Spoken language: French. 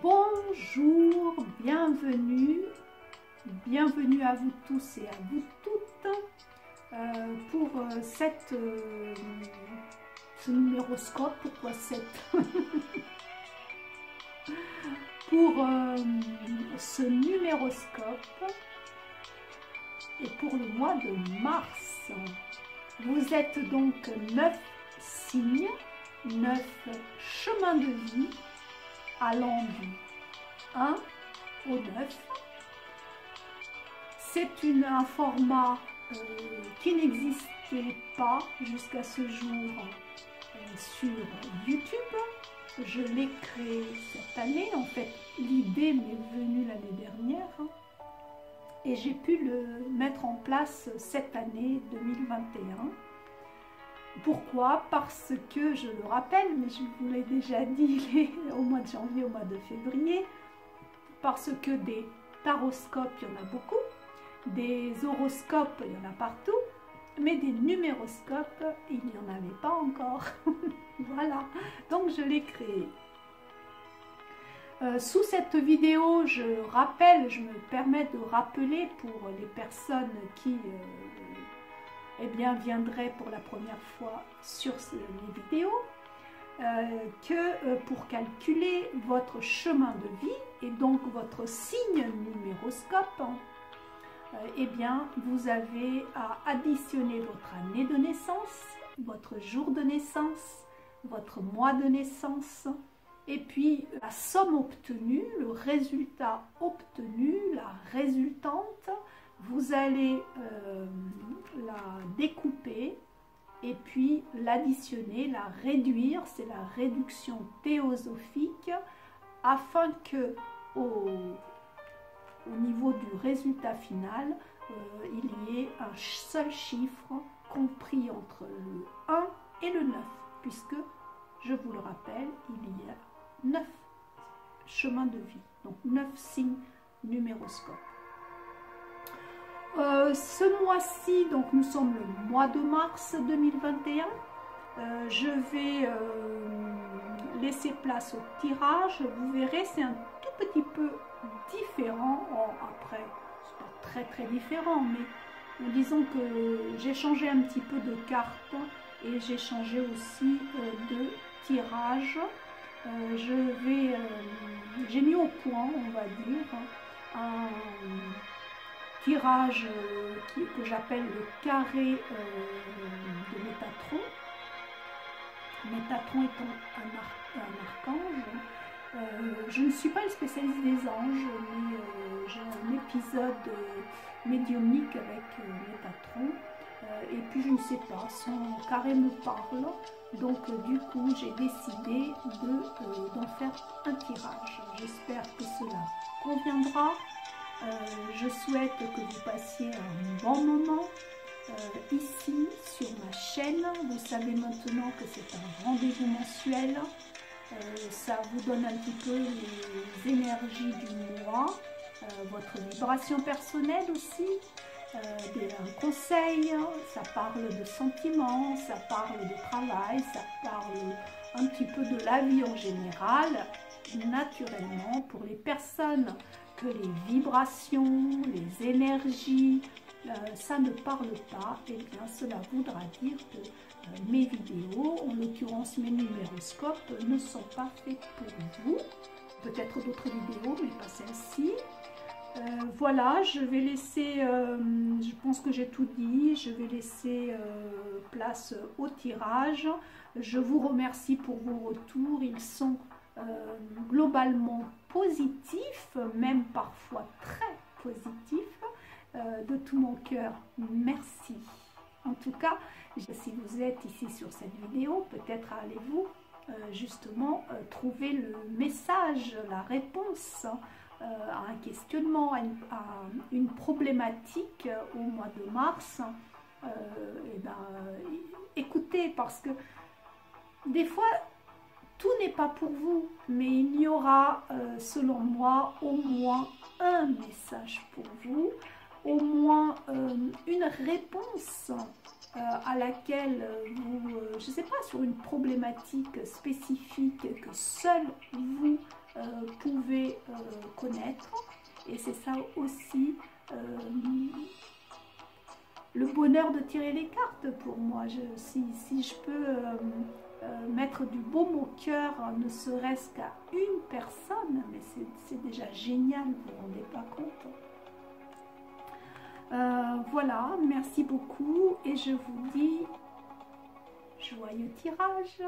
Bonjour, bienvenue, bienvenue à vous tous et à vous toutes euh, pour euh, cette, euh, ce numéroscope, pourquoi 7 Pour ce numéroscope et pour le mois de mars. Vous êtes donc 9 signes, 9 chemins de vie allant du 1 au 9. C'est un format euh, qui n'existait pas jusqu'à ce jour euh, sur YouTube. Je l'ai créé cette année. En fait, l'idée m'est venue l'année dernière. Hein. et j'ai pu le mettre en place cette année 2021 pourquoi? Parce que, je le rappelle, mais je vous l'ai déjà dit au mois de janvier, au mois de février, parce que des taroscopes, il y en a beaucoup, des horoscopes, il y en a partout, mais des numéroscopes, il n'y en avait pas encore. voilà, donc je l'ai créé. Euh, sous cette vidéo, je rappelle, je me permets de rappeler pour les personnes qui euh, eh bien, viendrait pour la première fois sur les vidéos, euh, que euh, pour calculer votre chemin de vie et donc votre signe numéroscope, euh, eh bien, vous avez à additionner votre année de naissance, votre jour de naissance, votre mois de naissance, et puis la somme obtenue, le résultat obtenu, la résultante, vous allez découper et puis l'additionner, la réduire, c'est la réduction théosophique, afin que au, niveau du résultat final, euh, il y ait un seul chiffre compris entre le 1 et le 9, puisque, je vous le rappelle, il y a 9 chemins de vie, donc 9 signes numéroscopes. Euh, ce mois-ci, donc nous sommes le mois de mars 2021. Euh, je vais euh, laisser place au tirage. Vous verrez, c'est un tout petit peu différent. après, c'est pas très très différent, mais disons que j'ai changé un petit peu de carte et j'ai changé aussi de tirage. je vais, j'ai mis au point, on va dire, un tirage euh, que j'appelle le carré euh, de Métatron. Métatron étant un, archange. Euh, je ne suis pas une spécialiste des anges, mais j'ai un épisode médiumnique avec Métatron. et puis je ne sais pas, son carré me parle. Donc du coup j'ai décidé d'en faire un tirage. J'espère que cela conviendra. Euh, je souhaite que vous passiez un bon moment euh, ici sur ma chaîne. Vous savez maintenant que c'est un rendez-vous mensuel. Euh, ça vous donne un petit peu les énergies du mois, votre vibration personnelle aussi, des conseils, ça parle de sentiments, ça parle de travail, ça parle un petit peu de la vie en général. Naturellement, pour les personnes les vibrations, les énergies, euh, ça ne parle pas, et eh bien cela voudra dire que euh, mes vidéos, en l'occurrence mes numéroscopes, ne sont pas faits pour vous. Peut-être d'autres vidéos, mais pas celle-ci. Euh, voilà, je vais laisser, je pense que j'ai tout dit, je vais laisser place au tirage. Je vous remercie pour vos retours, ils sont globalement positif, même parfois très positif, euh, de tout mon cœur. Merci. En tout cas, si vous êtes ici sur cette vidéo, peut-être allez-vous euh, justement euh, trouver le message, la réponse à un questionnement, à une, problématique au mois de mars. et eh ben, écoutez, parce que des fois, tout n'est pas pour vous, mais il y aura, euh, selon moi, au moins un message pour vous, au moins euh, une réponse euh, à laquelle vous, je ne sais pas, sur une problématique spécifique que seul vous pouvaient connaître. Et c'est ça aussi le bonheur de tirer les cartes pour moi. si, si, je peux mettre du baume au cœur, ne serait-ce qu'à une personne, mais c'est déjà génial, vous vous rendez pas compte. voilà, merci beaucoup et je vous dis joyeux tirage